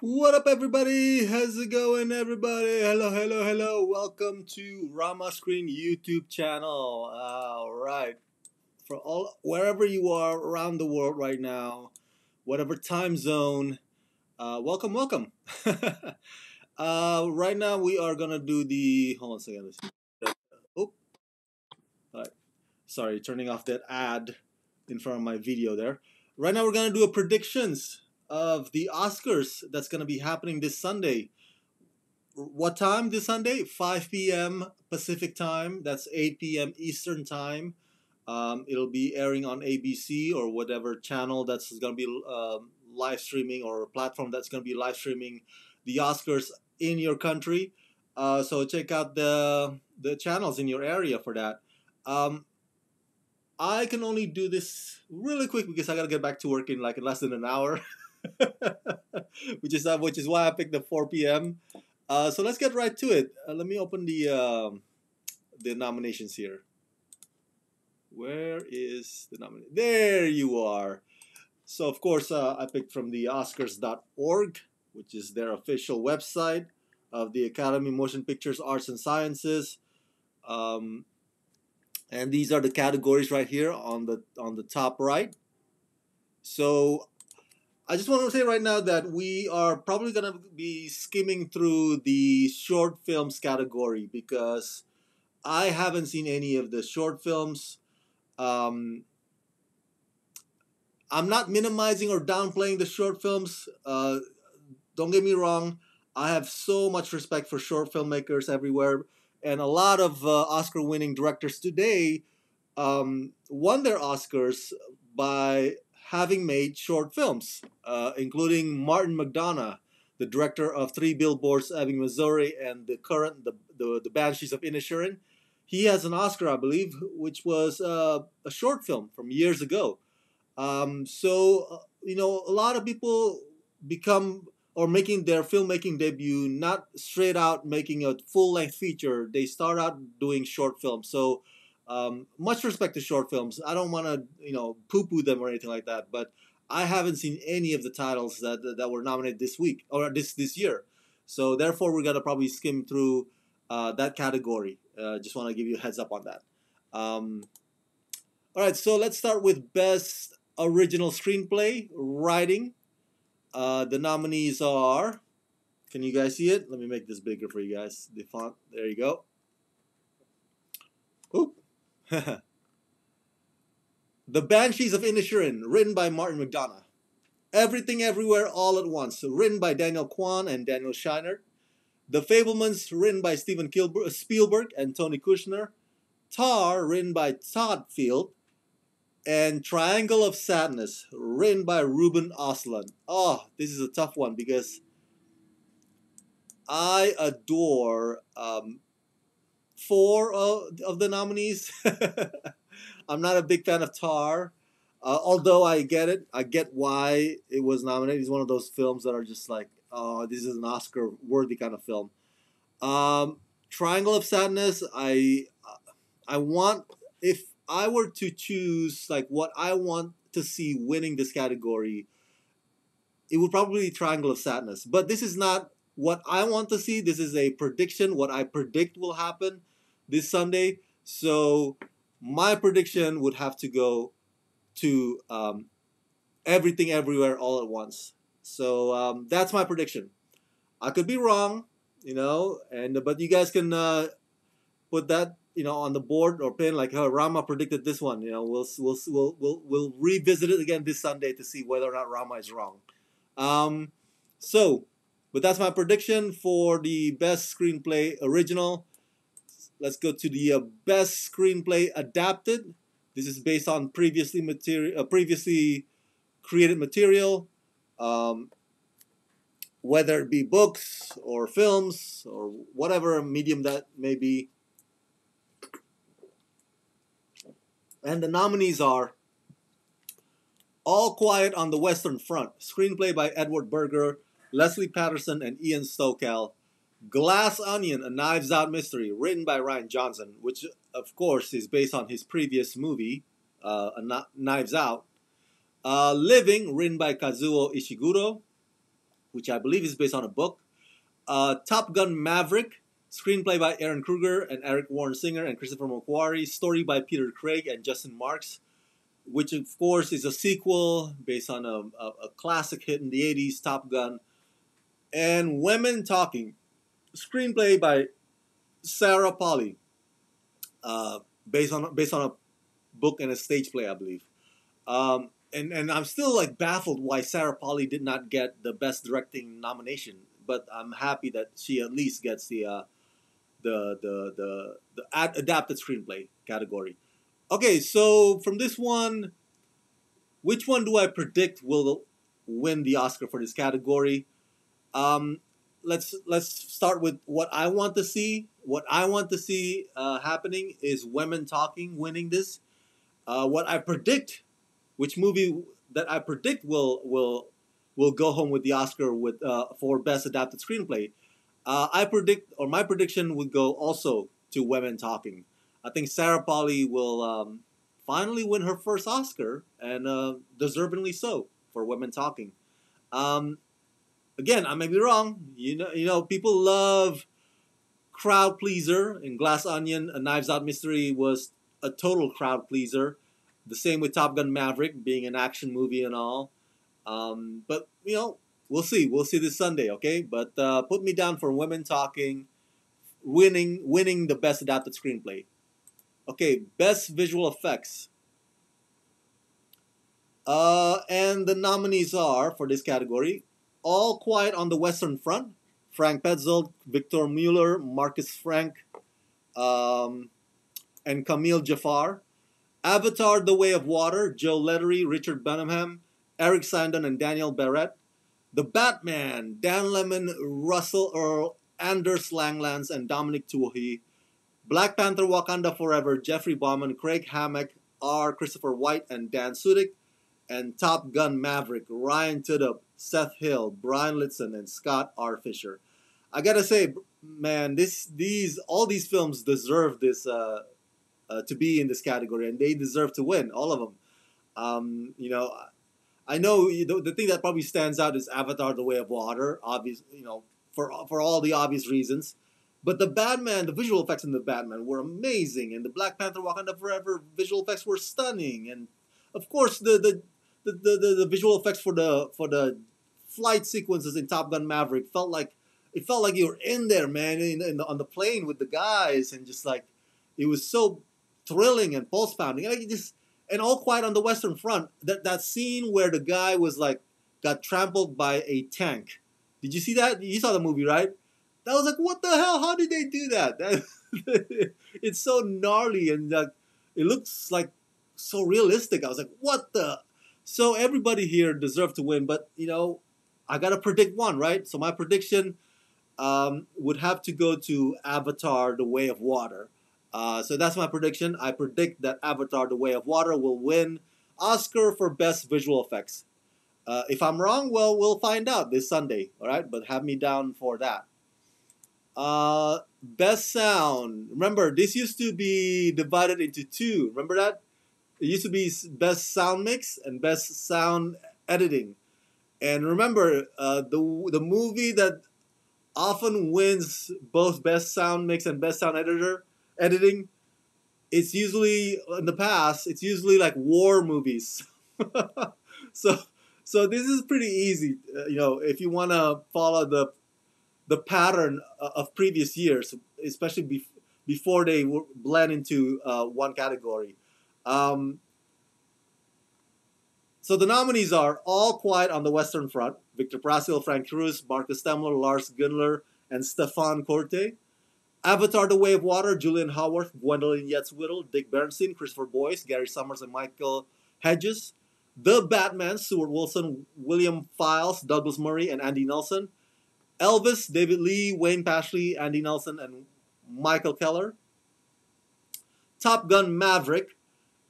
What up, everybody? How's it going, everybody? Hello, hello, hello. Welcome to Rama Screen YouTube channel. All right, for all wherever you are around the world right now, whatever time zone, uh, welcome, welcome. uh, right now, we are gonna do the. Hold on a second. Oh, all right. Sorry, turning off that ad in front of my video there. Right now, we're gonna do a predictions of the Oscars that's going to be happening this Sunday. What time this Sunday? 5 p.m. Pacific time. That's 8 p.m. Eastern time. Um, it'll be airing on ABC or whatever channel that's going to be um, live streaming or platform that's going to be live streaming the Oscars in your country. Uh, so check out the the channels in your area for that. Um, I can only do this really quick because I gotta get back to work in like less than an hour. which is uh, which is why I picked the 4 p.m. Uh, so let's get right to it. Uh, let me open the um, the nominations here. Where is the nomination? There you are. So of course uh, I picked from the Oscars.org, which is their official website of the Academy Motion Pictures Arts and Sciences. Um, and these are the categories right here on the on the top right. So I just want to say right now that we are probably going to be skimming through the short films category because I haven't seen any of the short films. Um, I'm not minimizing or downplaying the short films. Uh, don't get me wrong. I have so much respect for short filmmakers everywhere, and a lot of uh, Oscar-winning directors today um, won their Oscars by having made short films, uh, including Martin McDonagh, the director of Three Billboards Ebbing, Missouri, and the current the, the, the Banshees of Inisherin. He has an Oscar, I believe, which was uh, a short film from years ago. Um, so, uh, you know, a lot of people become or making their filmmaking debut not straight out making a full length feature. They start out doing short films. So, um, much respect to short films. I don't want to, you know, poo-poo them or anything like that. But I haven't seen any of the titles that that were nominated this week or this this year. So therefore, we're gonna probably skim through uh, that category. Uh, just want to give you a heads up on that. Um, all right, so let's start with best original screenplay writing. Uh, the nominees are. Can you guys see it? Let me make this bigger for you guys. The font. There you go. Oop. the Banshees of Inisherin, written by Martin McDonagh. Everything Everywhere All at Once, written by Daniel Kwan and Daniel Scheinert. The Fabelmans, written by Steven Spielberg and Tony Kushner. Tar, written by Todd Field. And Triangle of Sadness, written by Ruben Östlund. Oh, this is a tough one because I adore um, four of, of the nominees. I'm not a big fan of Tar, uh, although I get it. I get why it was nominated. It's one of those films that are just like, oh, this is an Oscar worthy kind of film. Um, Triangle of Sadness. I I want if I were to choose like what I want to see winning this category, it would probably be Triangle of Sadness. But this is not what I want to see. This is a prediction, what I predict will happen this Sunday. So my prediction would have to go to um, everything everywhere all at once. So um, that's my prediction. I could be wrong, you know, and but you guys can uh, put that you know on the board or pin like oh, Rama predicted this one. You know, we'll we'll we'll we'll, we'll revisit it again this Sunday to see whether or not Rama is wrong. Um, so but that's my prediction for the best screenplay original. Let's go to the uh, best screenplay adapted. This is based on previously material, uh, previously created material, um, whether it be books or films or whatever medium that may be. And the nominees are All Quiet on the Western Front, screenplay by Edward Berger, Lesley Paterson, and Ian Stokell. Glass Onion, a Knives Out mystery, written by Rian Johnson, which of course is based on his previous movie, uh, Knives Out. Uh, Living, written by Kazuo Ishiguro, which I believe is based on a book. Uh, Top Gun Maverick, screenplay by Ehren Kruger and Eric Warren Singer and Christopher McQuarrie, story by Peter Craig and Justin Marks, which of course is a sequel based on a, a, a classic hit in the 80s, Top Gun. And Women Talking, screenplay by Sarah Polley, uh, based on based on a book and a stage play, I believe. Um, and and I'm still like baffled why Sarah Polley did not get the best directing nomination, but I'm happy that she at least gets the uh, the the the the ad- adapted screenplay category. Okay, so from this one, which one do I predict will win the Oscar for this category? Um, let's let's start with what I want to see. What I want to see uh, happening is women talking winning this. Uh, what I predict, which movie that I predict will will will go home with the Oscar with uh, for best adapted screenplay. Uh, I predict, or my prediction would go also to Women Talking. I think Sarah Polley will um, finally win her first Oscar, and uh, deservingly so for Women Talking. Um, again, I may be wrong. You know, you know, people love crowd pleaser. In Glass Onion, A Knives Out Mystery was a total crowd pleaser. The same with Top Gun Maverick, being an action movie and all. Um, but you know, we'll see. We'll see this Sunday, okay? But uh, put me down for Women Talking, winning winning the best adapted screenplay. Okay, best visual effects. Uh, and the nominees are for this category all Quiet on the Western Front, Frank Petzold, Victor Mueller, Marcus Frank, um, and Kamil Jafar. Avatar The Way of Water, Joe Letteri, Richard Baneham, Eric Saindon, and Daniel Barrett. The Batman, Dan Lemmon, Russell Earl, Anders Langlands, and Dominic Tuohy. Black Panther Wakanda Forever, Geoffrey Baumann, Craig Hammack, R. Christopher White, and Dan Sudick. And Top Gun Maverick, Ryan Tudhope, Seth Hill, Bryan Litson, and Scott R. Fisher. I gotta say, man, this these all these films deserve this uh, uh, to be in this category, and they deserve to win all of them. Um, you know, I know the, the thing that probably stands out is Avatar: The Way of Water, obvious, you know, for for all the obvious reasons. But the Batman, the visual effects in the Batman were amazing, and the Black Panther: Wakanda Forever visual effects were stunning, and of course the the the, the, the visual effects for the for the flight sequences in Top Gun Maverick felt like it felt like you were in there, man, in, in the, on the plane with the guys, and just like it was so thrilling and pulse pounding. Like just and all quiet on the Western Front. That that scene where the guy was like got trampled by a tank. Did you see that? You saw the movie, right? That was like, what the hell? How did they do that? that it's so gnarly and like it looks like so realistic. I was like, what the? So everybody here deserved to win, but you know, I gotta predict one, right? So my prediction um, would have to go to Avatar: The Way of Water. Uh, so that's my prediction. I predict that Avatar: The Way of Water will win Oscar for Best Visual Effects. Uh, if I'm wrong, well, we'll find out this Sunday. All right, but have me down for that. Uh, best sound. Remember, this used to be divided into two. Remember that? It used to be best sound mix and best sound editing. And remember, uh, the the movie that often wins both best sound mix and best sound editor editing, it's usually in the past. It's usually like war movies. so so this is pretty easy. Uh, you know, if you want to follow the the pattern of previous years, especially bef- before they blend into uh, one category. Um, so the nominees are All Quiet on the Western Front, Victor Prasil, Frank Kruse, Markus Stemler, Lars Gunler, and Stefan Korte. Avatar The Way of Water, Julian Howarth, Gwendolyn Yates Whittle, Dick Bernstein, Christopher Boyce, Gary Summers, and Michael Hedges. The Batman, Stuart Wilson, William Files, Douglas Murray, and Andy Nelson. Elvis, David Lee, Wayne Pashley, Andy Nelson, and Michael Keller. Top Gun Maverick,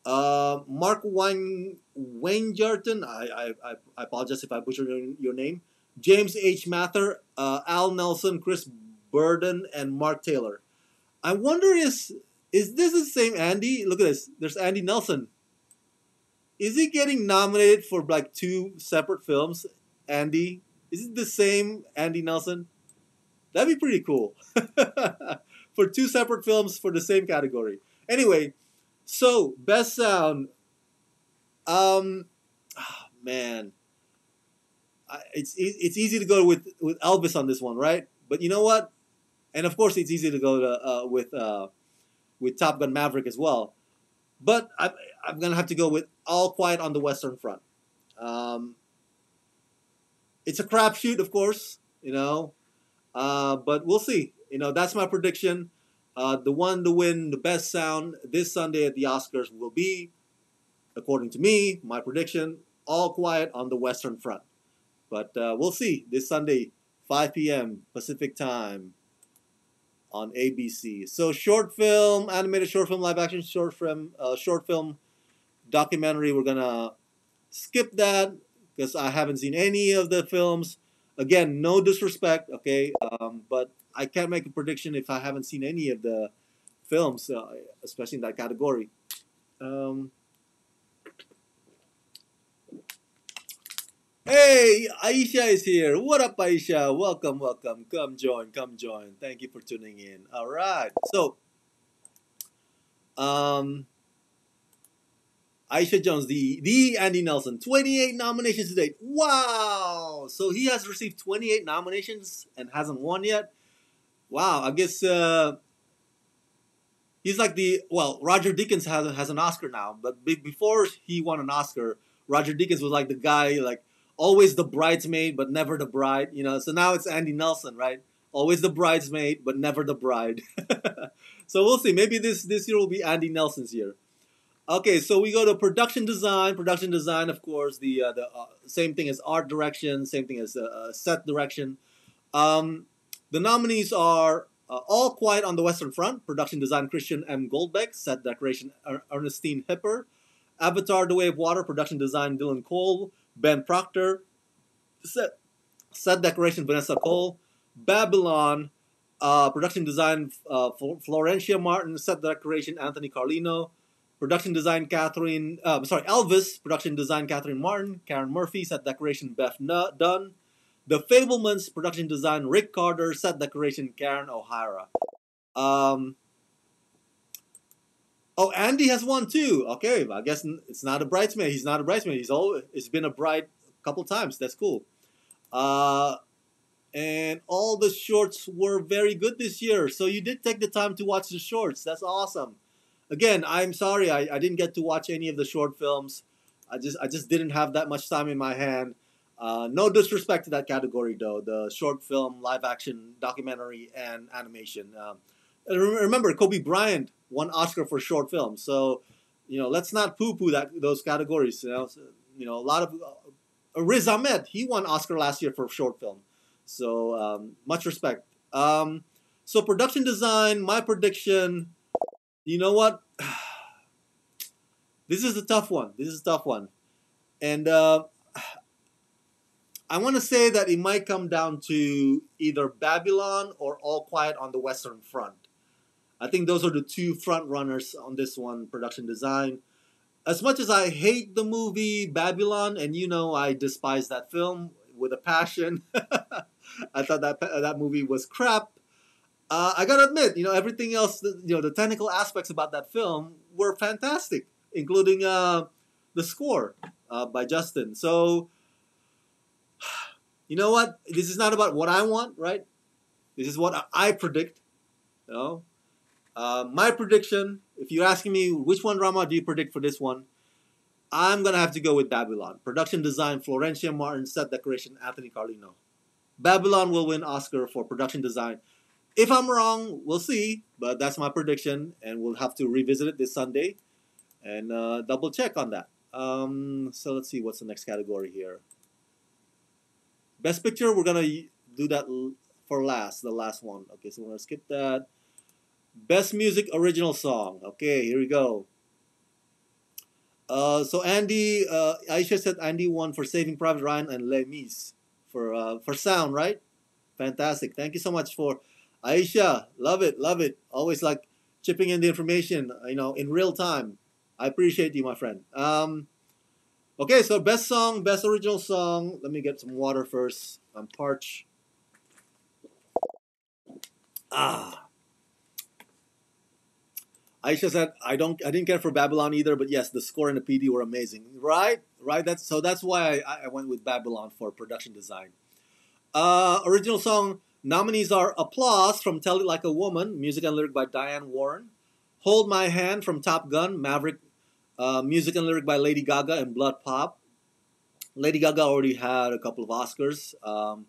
uh, Mark Wayne Weingarten, I, I, I apologize if I butchered your, your name. James H. Mather, uh, Al Nelson, Chris Burdon, and Mark Taylor. I wonder is is this the same Andy? Look at this. There's Andy Nelson. Is he getting nominated for like two separate films? Andy, Is it the same Andy Nelson? That'd be pretty cool. for two separate films for the same category. Anyway, so best sound. Um, oh, man, I, it's it's easy to go with with Elvis on this one, right? But you know what? And of course, it's easy to go to uh, with uh, with Top Gun Maverick as well. But I, I'm gonna have to go with All Quiet on the Western Front. Um, it's a crapshoot, of course, you know, uh, but we'll see. You know, that's my prediction. Uh, the one to win the best sound this Sunday at the Oscars will be, according to me, my prediction, All Quiet on the Western Front. But uh, we'll see this Sunday, 5 p.m. Pacific time on ABC. So short film, animated short film, live action short film, uh, short film documentary. We're gonna skip that because I haven't seen any of the films. Again, no disrespect, okay, um, but I can't make a prediction if I haven't seen any of the films, uh, especially in that category. Um, Hey, Aisha is here. What up, Aisha? Welcome, welcome. Come join, come join. Thank you for tuning in. All right. So, um, Aisha Jones, the the Andy Nelson, 28 nominations to date. Wow! So he has received 28 nominations and hasn't won yet. Wow, I guess uh, he's like the well, Roger Deakins has has an Oscar now, but before he won an Oscar, Roger Deakins was like the guy like always the bridesmaid but never the bride you know? So now it's andy nelson right? Always the bridesmaid but never the bride. So we'll see. Maybe this this year will be andy nelson's year. Okay so we go to production design. Production design of course the uh, the uh, same thing as art direction same thing as uh, uh set direction. Um, the nominees are uh, all quiet on the western front production design christian m. Goldbeck set decoration ernestine hipper avatar the way of water production design dylan cole Ben Proctor, set, set decoration Vanessa Cole, Babylon, uh, production design uh, Florencia Martin, set decoration Anthony Carlino, production design Catherine, uh, sorry, Elvis, production design Catherine Martin, Karen Murphy, set decoration Bev Dunn, The Fabelmans production design Rick Carter, set decoration Karen O'Hara. Um, Oh, Andy has won too. Okay, I guess it's not a bridesmaid. He's not a bridesmaid. He's always been a bride a couple times. That's cool. Uh, and all the shorts were very good this year. So you did take the time to watch the shorts. That's awesome. Again, I'm sorry I, I didn't get to watch any of the short films. I just I just didn't have that much time in my hand. Uh, no disrespect to that category though. The short film, live action, documentary, and animation. Um, remember, Kobe Bryant won Oscar for short film. So, you know, let's not poo-poo that those categories. You know, so, you know, a lot of uh, Riz Ahmed, he won Oscar last year for short film. So, um, much respect. Um, so, production design, my prediction. You know what? this is a tough one. This is a tough one, and uh, I want to say that it might come down to either Babylon or All Quiet on the Western Front. I think those are the two front runners on this one, production design. As much as I hate the movie Babylon, and you know I despise that film with a passion, I thought that that movie was crap. Uh, I gotta admit, you know everything else, you know the technical aspects about that film were fantastic, including uh, the score uh, by Justin. So, you know what? This is not about what I want, right? This is what I predict. You know, uh, my prediction, if you're asking me which one Rama do you predict for this one, I'm gonna have to go with Babylon. Production design, Florencia Martin. Set decoration, Anthony Carlino. Babylon will win Oscar for production design. If I'm wrong, we'll see. But that's my prediction, and we'll have to revisit it this Sunday and uh, double check on that. Um, so let's see what's the next category here. Best picture, we're gonna do that for last, the last one. Okay, so we're gonna skip that. Best Music Original Song. Okay, here we go. Uh, so Andy, uh, Aisha said Andy won for Saving Private Ryan and Les Mis for uh, for sound, right? Fantastic. Thank you so much for Aisha. Love it, love it. Always like chipping in the information, you know, in real time. I appreciate you, my friend. Um, Okay, so best song, best original song. Let me get some water first. I'm parched. Ah. Aisha said, "I don't, I didn't care for Babylon either, but yes, the score and the PD were amazing. Right, right. That's so. That's why I, I went with Babylon for production design. Uh, original song nominees are "Applause" from "Tell It Like a Woman," music and lyric by Diane Warren. "Hold My Hand" from Top Gun, Maverick, uh, music and lyric by Lady Gaga and BloodPop. Lady Gaga already had a couple of Oscars. Um,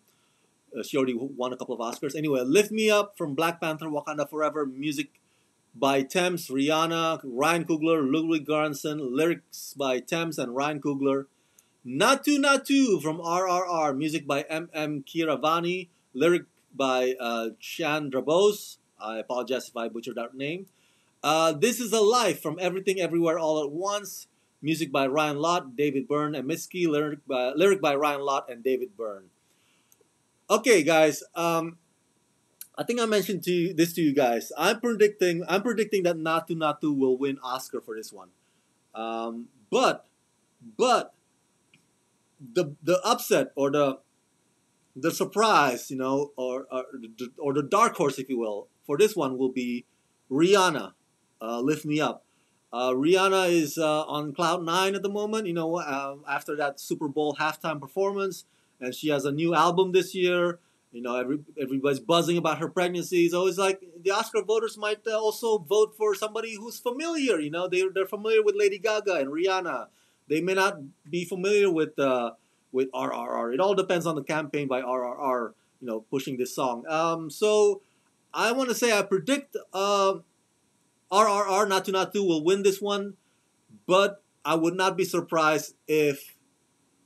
uh, she already won a couple of Oscars. Anyway, "Lift Me Up" from Black Panther, Wakanda Forever, music by Tems, Rihanna, Ryan Coogler, Ludwig Göransson, lyrics by Tems and Ryan Coogler. Naatu Naatu from RRR, music by MM Keeravani. lyric by uh, Chandra Bose. I apologize if I butchered that name. Uh, this is a Life from Everything Everywhere All at Once, music by Ryan Lott, David Byrne, and Mitski, lyric by, lyric by Ryan Lott and David Byrne. Okay, guys. Um, I think I mentioned to you, this to you guys. I'm predicting I'm predicting that Naatu Naatu will win Oscar for this one. Um, but but the the upset or the the surprise, you know, or or, or the dark horse, if you will, for this one will be Rihanna. Uh, Lift me up. Uh, Rihanna is uh, on cloud nine at the moment. You know, uh, after that Super Bowl halftime performance, and she has a new album this year. You know, every everybody's buzzing about her pregnancy. So it's like the Oscar voters might uh, also vote for somebody who's familiar. You know, they they're familiar with Lady Gaga and Rihanna. They may not be familiar with uh, with RRR. It all depends on the campaign by RRR. You know, pushing this song. Um, so I want to say I predict uh, RRR Naatu will win this one, but I would not be surprised if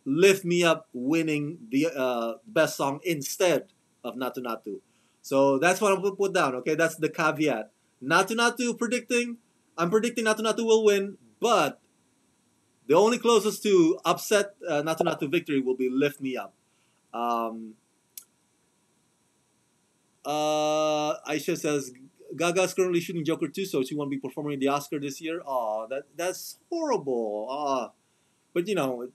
Lift Me Up winning the uh, best song instead of Naatu. So that's what I'm going to put down, okay? That's the caveat. Naatu predicting, I'm predicting Naatu will win, but the only closest to upset uh, Naatu victory will be Lift Me Up. Um, uh, Aisha says Gaga's currently shooting Joker 2, so she won't be performing the Oscar this year. Oh, that that's horrible. Uh, but you know,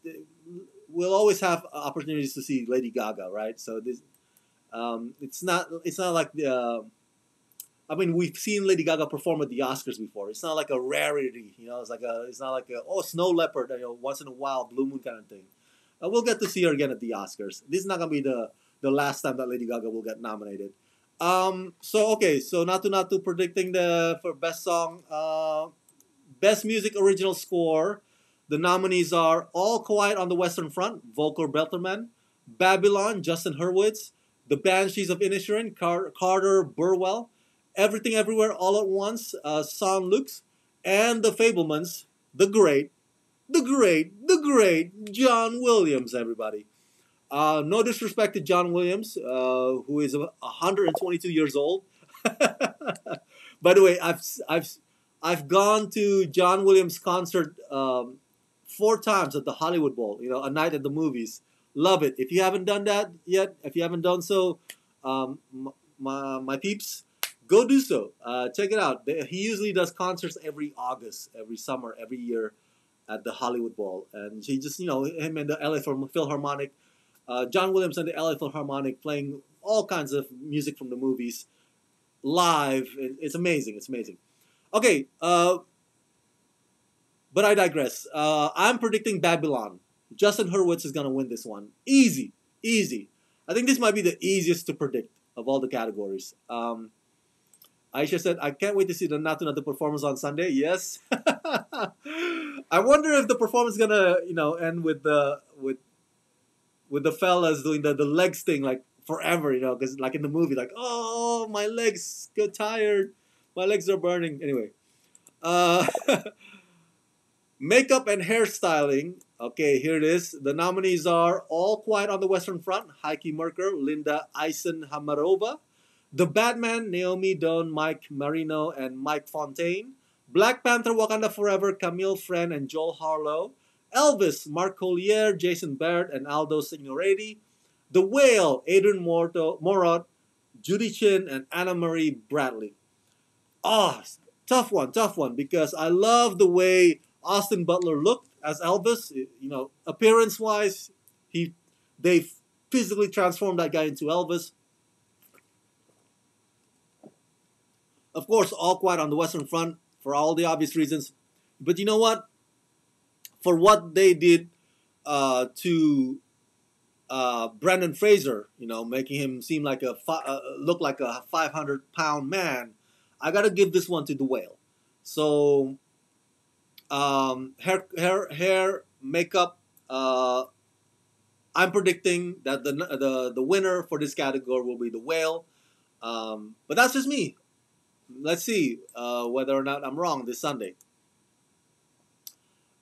we'll always have opportunities to see Lady Gaga, right? So this, um, it's not it's not like the. Uh, I mean, we've seen Lady Gaga perform at the Oscars before. It's not like a rarity, you know. It's like a, it's not like a oh Snow Leopard, you know, once in a while, Blue Moon kind of thing. Uh, we'll get to see her again at the Oscars. This is not gonna be the the last time that Lady Gaga will get nominated. Um, so okay, so Naatu Naatu predicting the for best song, uh, best music original score. The nominees are All Quiet on the Western Front, Volker Bertelmann, Babylon, Justin Hurwitz, The Banshees of Inisherin, Car- Carter Burwell, Everything Everywhere All at Once, uh, Son Lux, and The Fabelmans, the great, the great, the great John Williams, everybody. Uh, no disrespect to John Williams, uh, who is 122 years old. By the way, I've I've I've gone to John Williams concert um, four times at the Hollywood Bowl. You know, a night at the movies. Love it. If you haven't done that yet, if you haven't done so, um, my my peeps, go do so. Uh, check it out. He usually does concerts every August, every summer, every year at the Hollywood Bowl, and he just you know him and the LA Philharmonic uh, John Williams and the LA Philharmonic playing all kinds of music from the movies live. It's amazing. It's amazing. Okay, uh, but I digress. Uh, I'm predicting Babylon. Justin Hurwitz is going to win this one. Easy. Easy. I think this might be the easiest to predict of all the categories. Um, Aisha said, I can't wait to see the Naatu performance on Sunday. Yes. I wonder if the performance is gonna, you know, end with the with with the fellas doing the, the legs thing like forever, you know, because like in the movie, like, oh, my legs get tired, my legs are burning. Anyway, uh, makeup and hairstyling. Okay, here it is. The nominees are All Quiet on the Western Front, Heike Merker, Linda Eisenhamerová, The Batman, Naomi Donne, Mike Marino, and Mike Fontaine, Black Panther Wakanda Forever, Camille Friend, and Joel Harlow, Elvis, Mark Coulier, Jason Barrett, and Aldo Signoretti. The Whale, Adrian Morot, Judy Chin, and Anna Marie Bradley. Ah, oh, tough one, tough one, because I love the way Austin Butler looked as Elvis. You know, appearance wise, he they physically transformed that guy into Elvis. Of course, all quiet on the Western Front for all the obvious reasons. But you know what? For what they did uh, to uh, Brendan Fraser, you know, making him seem like a fi- uh, look like a 500 pound man, I gotta give this one to the whale. So, um, hair, hair, hair, makeup. Uh, I'm predicting that the the the winner for this category will be the whale. Um, but that's just me. Let's see uh, whether or not I'm wrong this Sunday.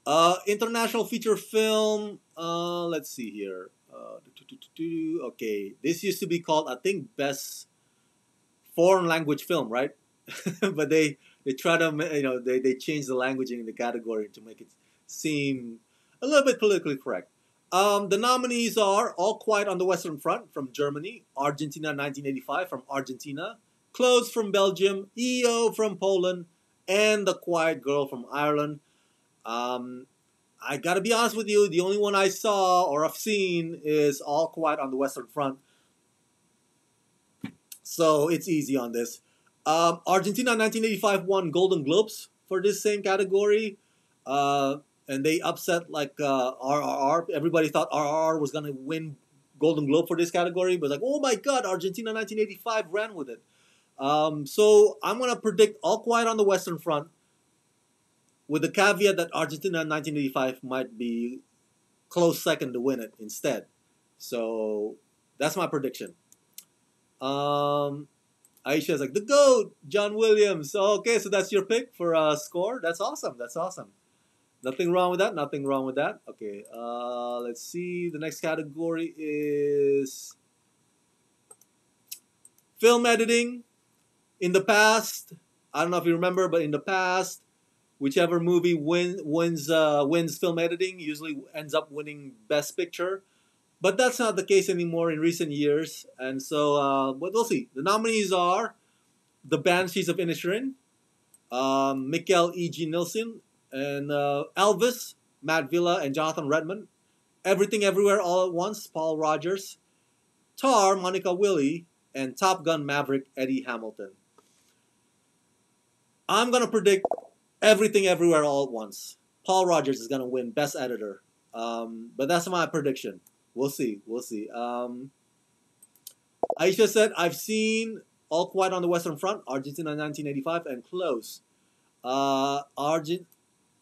Uh, international feature film. Uh, let's see here. Uh, okay, this used to be called, I think, best foreign language film, right? but they they try to, you know, they they change the languaging in the category to make it seem a little bit politically correct. Um, the nominees are All Quiet on the Western Front from Germany, Argentina 1985 from Argentina, Close from Belgium, EO from Poland, and The Quiet Girl from Ireland. Um, I gotta be honest with you, the only one I saw or I've seen is All Quiet on the Western Front. So it's easy on this. Um, Argentina 1985 won Golden Globes for this same category. Uh, and they upset like uh, RRR. Everybody thought RRR was gonna win Golden Globe for this category, but like, oh my God, Argentina 1985 ran with it. Um, so I'm gonna predict All Quiet on the Western Front, with the caveat that Argentina 1985 might be close second to win it instead. So that's my prediction. Um, Aisha's like the goat, John Williams. Okay, so that's your pick for a score. That's awesome. That's awesome. Nothing wrong with that. Nothing wrong with that. Okay, uh, let's see. The next category is film editing. In the past, I don't know if you remember, but in the past, whichever movie win, wins uh, wins film editing usually ends up winning Best Picture. But that's not the case anymore in recent years, and so uh, but we'll see. The nominees are The Banshees of Inisherin, um, Mikael E. G. Nielsen, and uh, Elvis, Matt Villa, and Jonathan Redmond. Everything Everywhere All at Once, Paul Rogers. Tar, Monika Willi, and Top Gun Maverick, Eddie Hamilton. I'm going to predict Everything Everywhere All at Once. Paul Rogers is going to win Best Editor. Um, but that's my prediction. We'll see. We'll see. Um, Aisha said, I've seen All Quiet on the Western Front, Argentina 1985, and Close. Uh, Argent,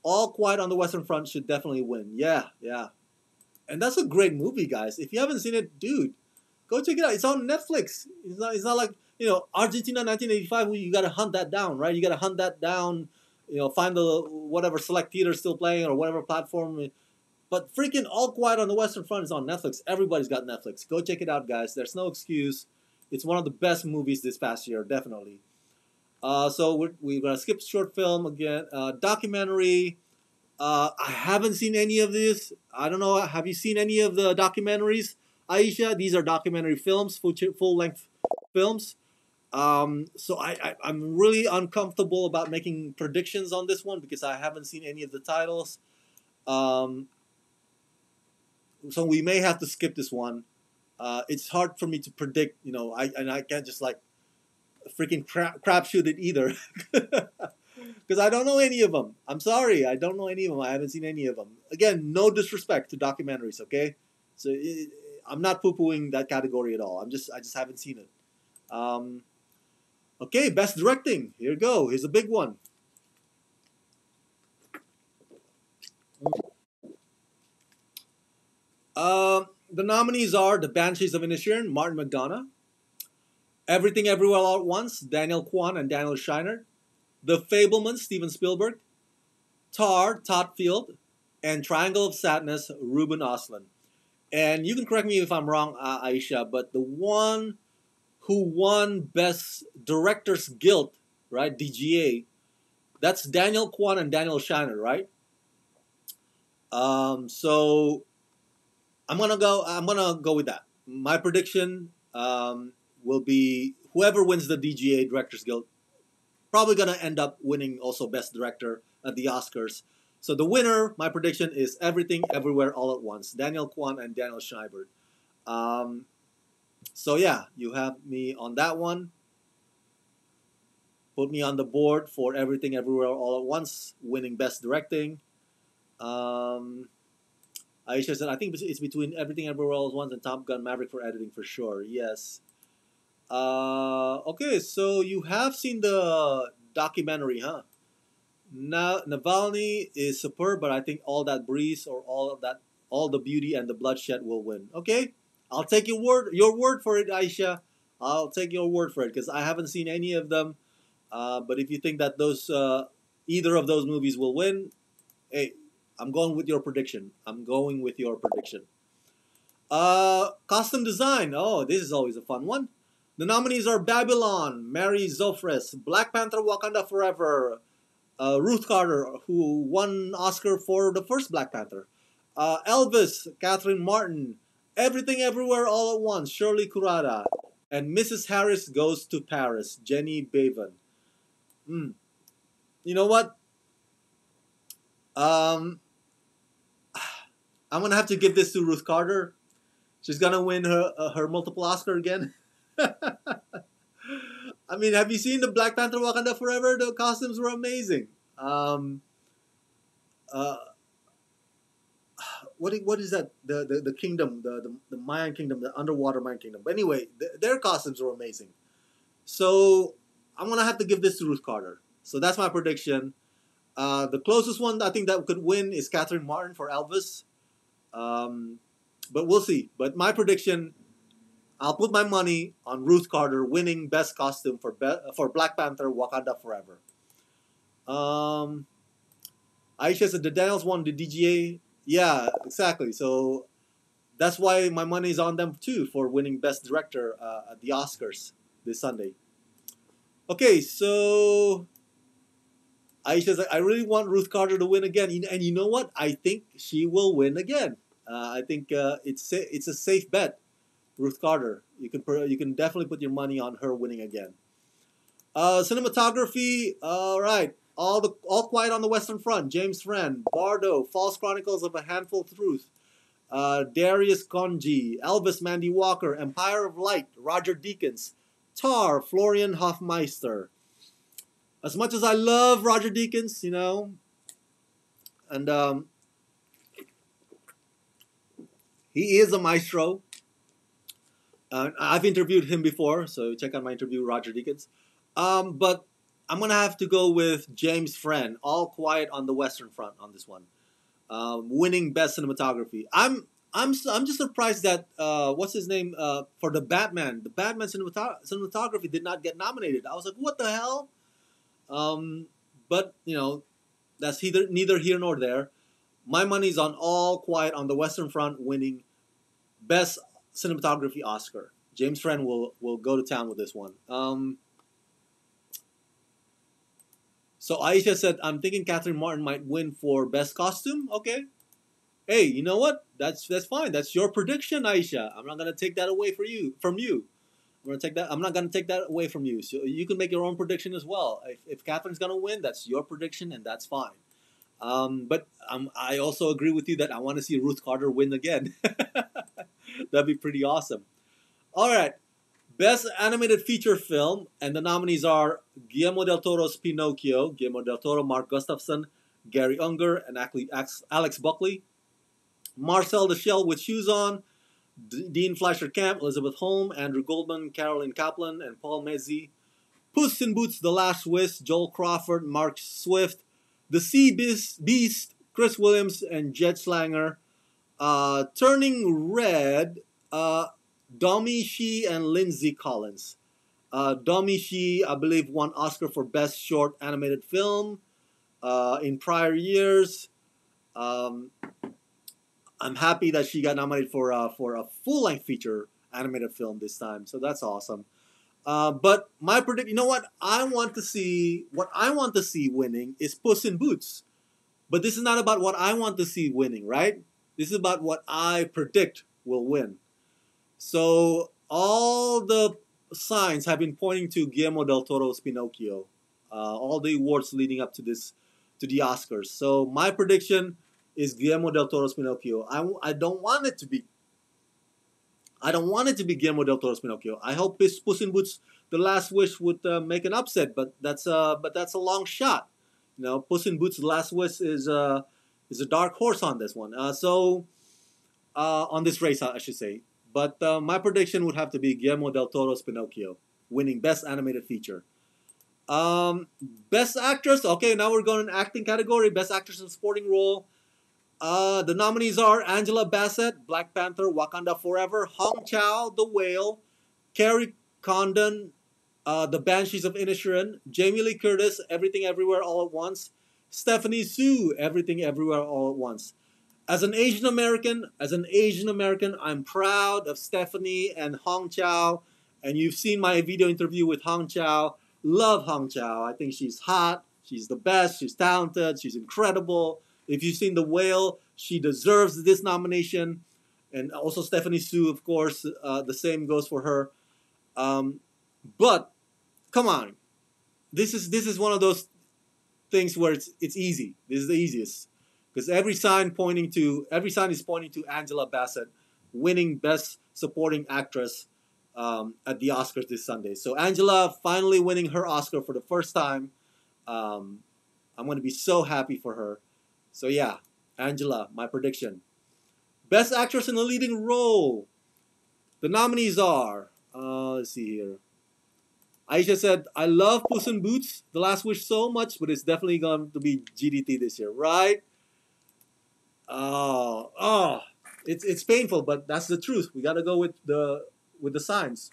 all Quiet on the Western Front should definitely win. Yeah, yeah. And that's a great movie, guys. If you haven't seen it, dude, go check it out. It's on Netflix. It's not, it's not like, you know, Argentina 1985, you got to hunt that down, right? You got to hunt that down, you know, find the whatever select theater still playing or whatever platform. But freaking All Quiet on the Western Front is on Netflix. Everybody's got Netflix. Go check it out, guys. There's no excuse. It's one of the best movies this past year, definitely. Uh, so we're, we're going to skip short film again. Uh, documentary. Uh, I haven't seen any of this. I don't know. Have you seen any of the documentaries, Aisha? These are documentary films, full, full length films. Um, so I, I, I'm really uncomfortable about making predictions on this one because I haven't seen any of the titles. Um, so we may have to skip this one. Uh, it's hard for me to predict, you know, I and I can't just like freaking crap, crapshoot it either. Because I don't know any of them. I'm sorry, I don't know any of them. I haven't seen any of them. Again, no disrespect to documentaries, okay? So it, I'm not poo-pooing that category at all. I'm just I just haven't seen it. Um, okay, best directing. Here you go. Here's a big one. Uh, the nominees are The Banshees of Inisherin, Martin McDonagh, Everything Everywhere All at Once, Daniel Kwan and Daniel Scheinert. The Fabelman, Steven Spielberg. Tar, Todd Field. And Triangle of Sadness, Ruben Östlund. And you can correct me if I'm wrong, uh, Aisha, but the one who won Best Directors Guild, right, DGA, that's Daniel Kwan and Daniel Scheinert, right? Um, so I'm gonna go. I'm gonna go with that. My prediction: um, will be whoever wins the DGA Directors Guild, probably to end up winning also Best Director at the Oscars. So the winner, my prediction is Everything Everywhere All at Once. Daniel Kwan and Daniel Scheinert. Um, so yeah, you have me on that one. Put me on the board for Everything Everywhere All at Once, winning Best Directing. Um, Aisha said, I think it's between Everything Everywhere All at Once and Top Gun Maverick for editing for sure. Yes. Uh, okay, so you have seen the documentary, huh? Now Navalny is superb, but I think All That Breathes or all of that, all the beauty and the bloodshed will win. Okay, I'll take your word, your word for it, Aisha. I'll take your word for it because I haven't seen any of them. Uh, but if you think that those uh, either of those movies will win, hey, I'm going with your prediction. I'm going with your prediction. Uh, costume design. Oh, this is always a fun one. The nominees are Babylon, Mary Zophres, Black Panther Wakanda Forever, uh, Ruth Carter, who won Oscar for the first Black Panther, uh, Elvis, Catherine Martin, Everything Everywhere All at Once, Shirley Kurata, and Mrs. Harris Goes to Paris, Jenny Beavan. Mm. You know what? Um, I'm gonna have to give this to Ruth Carter. She's gonna win her uh, her multiple Oscar again. I mean, have you seen the Black Panther Wakanda Forever? The costumes were amazing. Um, uh, what what is that? The the, the kingdom, the, the the Mayan kingdom, the underwater Mayan kingdom. But anyway, th- their costumes were amazing. So I'm gonna have to give this to Ruth Carter. So that's my prediction. Uh, the closest one I think that could win is Catherine Martin for Elvis. Um, but we'll see. But my prediction, I'll put my money on Ruth Carter winning Best Costume for Be- for Black Panther: Wakanda Forever. Um, Aisha said the Daniels won the DGA. Yeah, exactly. So that's why my money is on them too for winning Best Director uh, at the Oscars this Sunday. Okay, so Aisha said, I really want Ruth Carter to win again. And you know what? I think she will win again. Uh, I think uh, it's it's a safe bet, Ruth Carter. You can you can definitely put your money on her winning again. Uh, cinematography, all right. All the All Quiet on the Western Front, James Friend, Bardo, False Chronicles of a Handful of Truth, uh, Darius Khondji, Elvis Mandy Walker, Empire of Light, Roger Deakins, Tar, Florian Hoffmeister. As much as I love Roger Deakins, you know, and um, he is a maestro. Uh, I've interviewed him before, so check out my interview, Roger Deakins. Um, but I'm gonna have to go with James Friend, All Quiet on the Western Front on this one, um, winning Best Cinematography. I'm I'm I'm just surprised that uh, what's his name uh, for the Batman, the Batman cinematography did not get nominated. I was like, what the hell? Um, but you know, that's either neither here nor there. My money's on All Quiet on the Western Front winning Best Cinematography Oscar. James Friend will will go to town with this one. Um, so Aisha said, I'm thinking Catherine Martin might win for best costume. Okay. Hey, you know what? That's that's fine. That's your prediction, Aisha. I'm not gonna take that away for you from you. I'm gonna take that. I'm not gonna take that away from you. So you can make your own prediction as well. If, if Catherine's gonna win, that's your prediction, and that's fine. Um, but um, I also agree with you that I want to see Ruth Carter win again. That'd be pretty awesome. All right. Best Animated Feature Film, and the nominees are Guillermo del Toro's Pinocchio, Guillermo del Toro, Mark Gustafson, Gary Ungar, and Alex Bulkley. Marcel the Shell with Shoes On, D- Dean Fleischer Camp, Elisabeth Holm, Andrew Goldman, Caroline Kaplan, and Paul Mezey. Puss in Boots, The Last Wish, Joel Crawford, Mark Swift. The Sea Beast, Chris Williams, and Jed Schlanger. Uh, Turning Red, uh, Domee Shi and Lindsay Collins. Uh, Domee Shi, I believe, won Oscar for Best Short Animated Film uh, in prior years. Um, I'm happy that she got nominated for uh, for a full length feature animated film this time, so that's awesome. Uh, but my predict, you know what? I want to see what I want to see winning is Puss in Boots. But this is not about what I want to see winning, right? This is about what I predict will win. So all the signs have been pointing to Guillermo del Toro's Pinocchio. Uh, all the awards leading up to this to the Oscars. So my prediction is Guillermo del Toro's Pinocchio. I, I don't want it to be. I don't want it to be Guillermo del Toro's Pinocchio. I hope Puss in Boots: The Last Wish would uh, make an upset, but that's uh, but that's a long shot. You know, Puss in Boots: The Last Wish is uh, is a dark horse on this one. Uh, so uh, on this race, I should say. But uh, my prediction would have to be Guillermo del Toro's Pinocchio, winning Best Animated Feature. Um, best actress. Okay, now we're going in acting category. Best actress in supporting role. Uh, the nominees are Angela Bassett, Black Panther, Wakanda Forever, Hong Chau, The Whale, Kerry Condon, uh, The Banshees of Inisherin, Jamie Lee Curtis, Everything Everywhere All at Once, Stephanie Hsu, Everything Everywhere All at Once. As an Asian American, as an Asian American, I'm proud of Stephanie and Hong Chau. And you've seen my video interview with Hong Chau. Love Hong Chau. I think she's hot. She's the best. She's talented. She's incredible. If you've seen The Whale, she deserves this nomination. And also Stephanie Hsu, of course, uh, the same goes for her. Um, but come on, this is this is one of those things where it's it's easy. This is the easiest because every sign pointing to every sign is pointing to Angela Bassett winning Best Supporting Actress um, at the Oscars this Sunday. So Angela finally winning her Oscar for the first time. Um, I'm going to be so happy for her. So yeah, Angela, my prediction. Best Actress in a Leading Role. The nominees are, uh, let's see here. Aisha said, I love Puss in Boots, The Last Wish so much, but it's definitely going to be GDT this year, right? Oh, oh, it's it's painful, but that's the truth. We gotta go with the with the signs.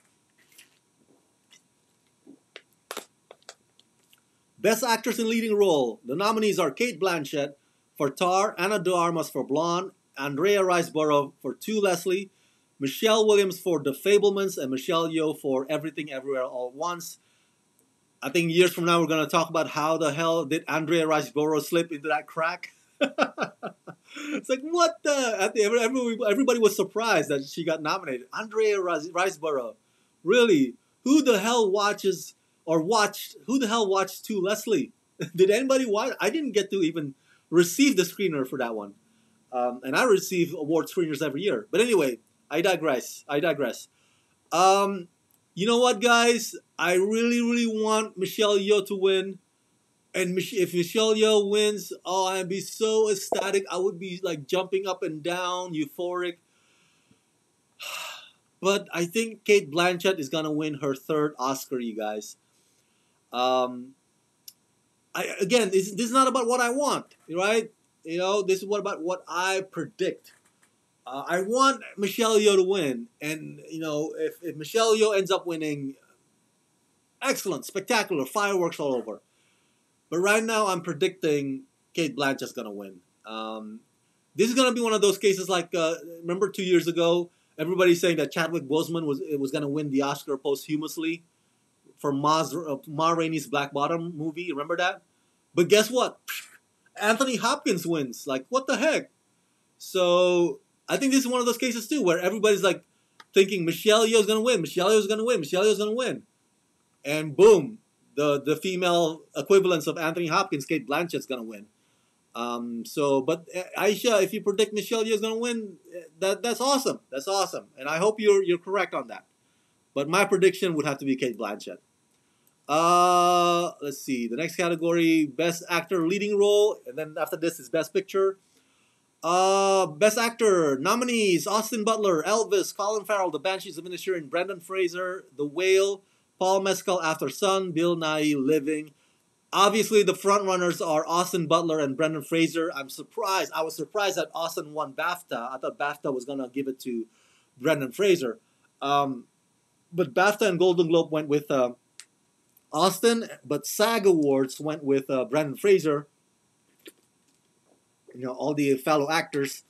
Best Actress in Leading Role. The nominees are Cate Blanchett for Tar, Ana de Armas for Blonde, Andrea Riseborough for To Leslie, Michelle Williams for The Fabelmans, and Michelle Yeoh for Everything Everywhere All at Once. I think years from now we're gonna talk about how the hell did Andrea Riseborough slip into that crack. it's like what the? At the Everybody, everybody was surprised that she got nominated. Andrea Riseborough, really? Who the hell watches or watched? Who the hell watched To Leslie? Did anybody watch? I didn't get to even receive the screener for that one, um, and I receive award screeners every year. But anyway, I digress. I digress. Um, you know what, guys? I really, really want Michelle Yeoh to win. And if Michelle Yeoh wins, oh, I'd be so ecstatic. I would be like jumping up and down, euphoric. But I think Cate Blanchett is gonna win her third Oscar, you guys. Um, I again, this, this is not about what I want, right? You know, this is what about what I predict. Uh, I want Michelle Yeoh to win, and you know, if, if Michelle Yeoh ends up winning, excellent, spectacular, fireworks all over. But right now, I'm predicting Cate Blanchett's gonna win. Um, this is gonna be one of those cases like uh, remember two years ago, everybody saying that Chadwick Boseman was was gonna win the Oscar posthumously for Ma's, uh, Ma Rainey's Black Bottom movie. Remember that? But guess what? Anthony Hopkins wins. Like what the heck? So I think this is one of those cases too where everybody's like thinking Michelle Yeoh's gonna win. Michelle Yeoh's gonna win. Michelle Yeoh's gonna win. And boom, the the female equivalents of Anthony Hopkins, Cate Blanchett's gonna win. Um, so, but uh, Aisha, if you predict Michelle Yeoh is gonna win, that that's awesome. That's awesome, and I hope you're you're correct on that. But my prediction would have to be Cate Blanchett. Uh, let's see. The next category: Best Actor Leading Role, and then after this is Best Picture. Uh, Best Actor nominees: Austin Butler, Elvis, Colin Farrell, The Banshees of Inisherin, Brendan Fraser, The Whale, Paul Mescal Aftersun, Bill Nighy Living. Obviously, the front runners are Austin Butler and Brendan Fraser. I'm surprised. I was surprised that Austin won BAFTA. I thought BAFTA was gonna give it to Brendan Fraser, um, but BAFTA and Golden Globe went with uh, Austin, but SAG Awards went with uh, Brendan Fraser. You know all the fellow actors.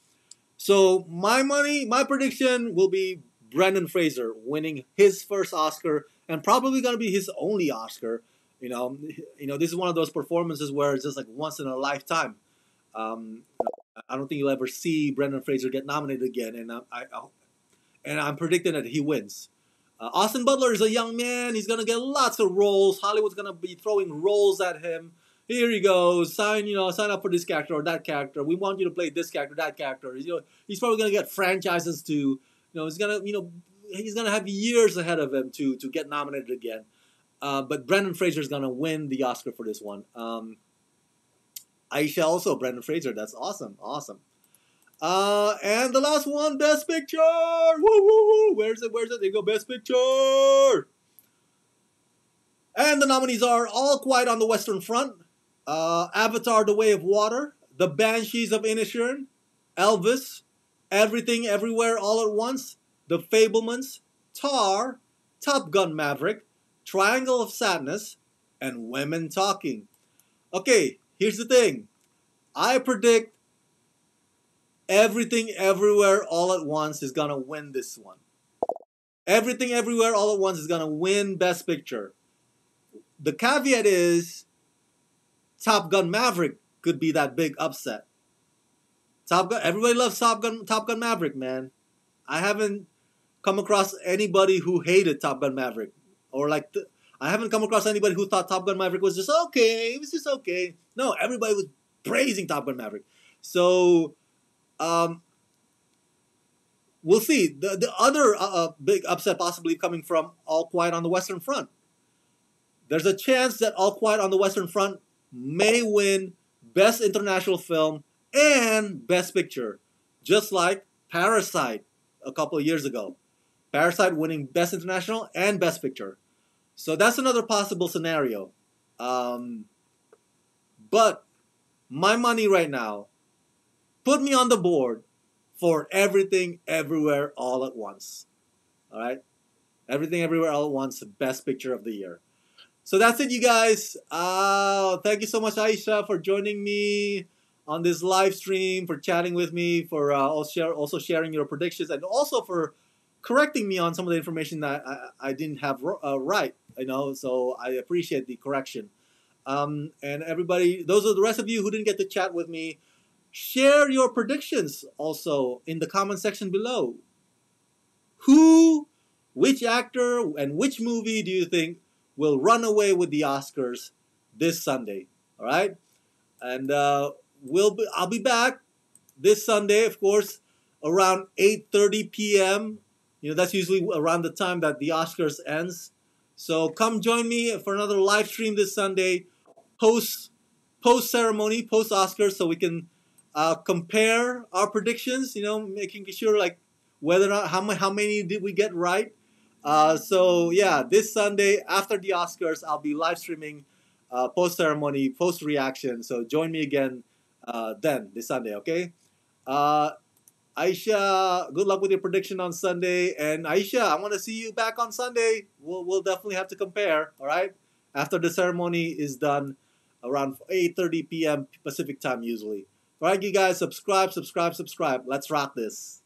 So my money, my prediction will be Brendan Fraser winning his first Oscar and probably going to be his only Oscar. You know, you know, this is one of those performances where it's just like once in a lifetime. Um, I don't think you'll ever see Brendan Fraser get nominated again, and I, I and I'm predicting that he wins. Uh, Austin Butler is a young man; he's gonna get lots of roles. Hollywood's gonna be throwing roles at him. here he goes. sign, you know, sign up for this character or that character. We want you to play this character, that character. You know, he's probably gonna get franchises to, you know, he's gonna, you know, he's gonna have years ahead of him to to get nominated again. Uh, but Brendan Fraser is gonna win the Oscar for this one. Um, Aisha also, Brendan Fraser. That's awesome, awesome. Uh, and the last one, Best Picture. Woo woo woo. Where's it? Where's it? There you go, Best Picture. And the nominees are All Quiet on the Western Front, uh, Avatar: The Way of Water, The Banshees of Inisherin, Elvis, Everything Everywhere All at Once, The Fabelmans, Tar, Top Gun Maverick, Triangle of Sadness, and Women Talking. Okay, here's the thing. I predict Everything Everywhere All at Once is gonna win this one. Everything Everywhere All at Once is gonna win Best Picture. The caveat is Top Gun Maverick could be that big upset. Top Gun, everybody loves Top Gun, Top Gun Maverick, man. I haven't come across anybody who hated Top Gun Maverick, or like th- I haven't come across anybody who thought Top Gun Maverick was just okay. It was just okay. No, everybody was praising Top Gun Maverick. So, um, we'll see. The the other uh, uh, big upset possibly coming from All Quiet on the Western Front. There's a chance that All Quiet on the Western Front may win Best International Film and Best Picture, just like Parasite a couple years ago. Parasite winning Best International and Best Picture. So that's another possible scenario. Um, but my money right now, put me on the board for everything, everywhere, all at once. All right? Everything, everywhere, all at once, best picture of the year. So that's it, you guys. Uh, thank you so much, Aisha, for joining me on this live stream, for chatting with me, for uh, also, also sharing your predictions, and also for correcting me on some of the information that I, I didn't have uh, right. You know, so I appreciate the correction. Um, and everybody, those are the rest of you who didn't get to chat with me. Share your predictions also in the comment section below. Who, which actor, and which movie do you think will run away with the Oscars this Sunday? All right, and uh, we'll be, I'll be back this Sunday, of course, around 8:30 p.m. You know that's usually around the time that the Oscars ends. So come join me for another live stream this Sunday, post post ceremony, post Oscars, so we can uh, compare our predictions. You know, making sure like whether or not how many how many did we get right. Uh, so yeah, this Sunday after the Oscars, I'll be live streaming uh, post ceremony, post reaction. So join me again uh, then this Sunday. Okay. Aisha, good luck with your prediction on Sunday. And Aisha, I want to see you back on Sunday. We'll, we'll definitely have to compare. All right. After the ceremony is done around 8.30 p.m. Pacific time usually. All right, you guys, subscribe, subscribe, subscribe. Let's rock this.